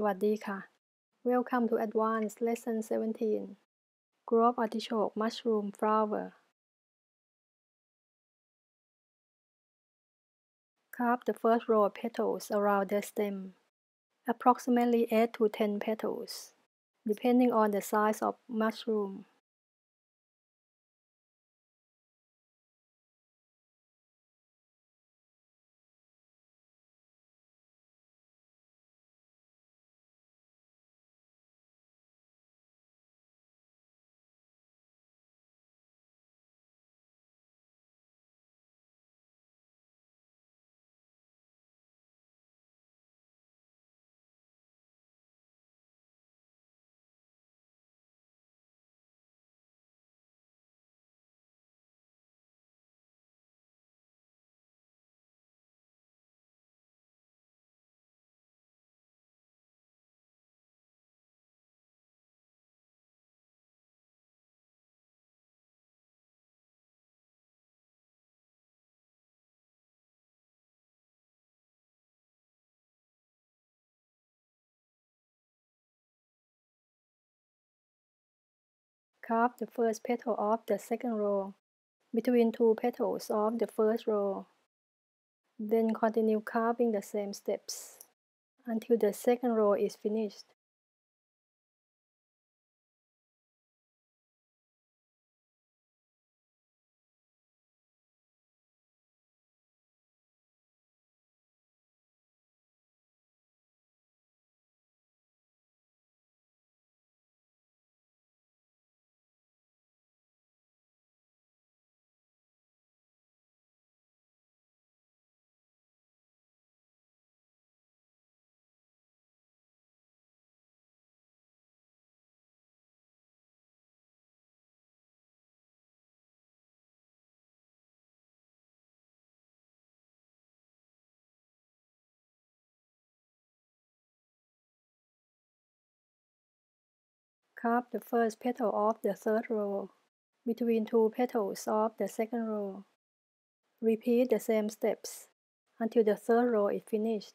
สวัสดีค่ะ Welcome to Advanced Lesson 17 Globe artichoke mushroom flower. Carve the first row of petals around the stem approximately 8 to 10 petals depending on the size of mushroom. Carve the first petal of the second row between two petals of the first row. Then continue carving the same steps until the second row is finished. Carve the first petal of the third row between two petals of the second row. Repeat the same steps until the third row is finished.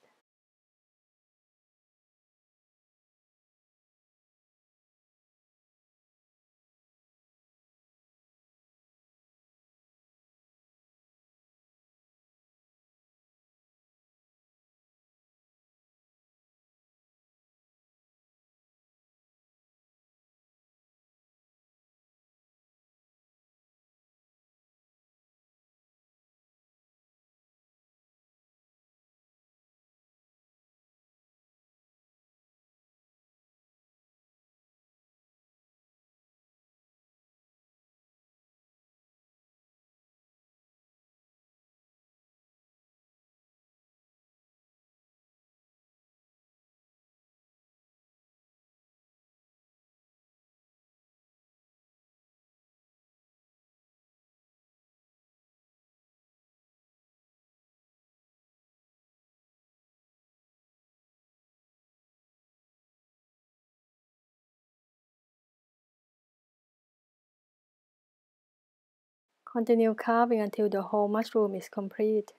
Continue carving until the whole mushroom is complete.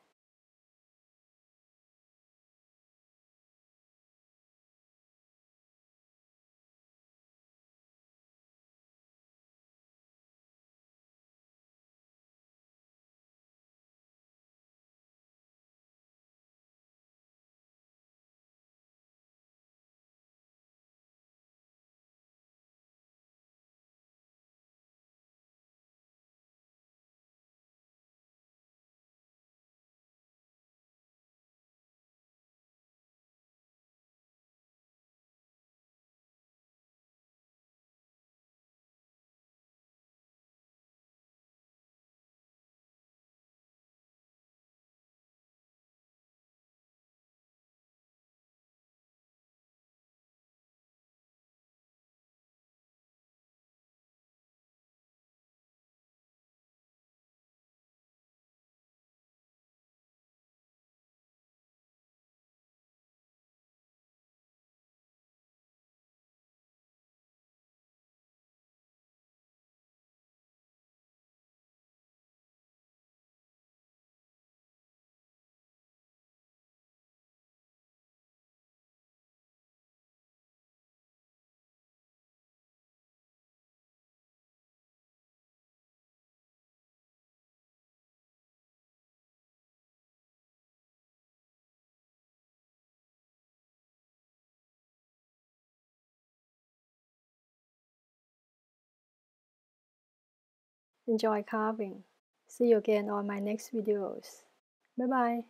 Enjoy carving. See you again on my next videos. Bye bye.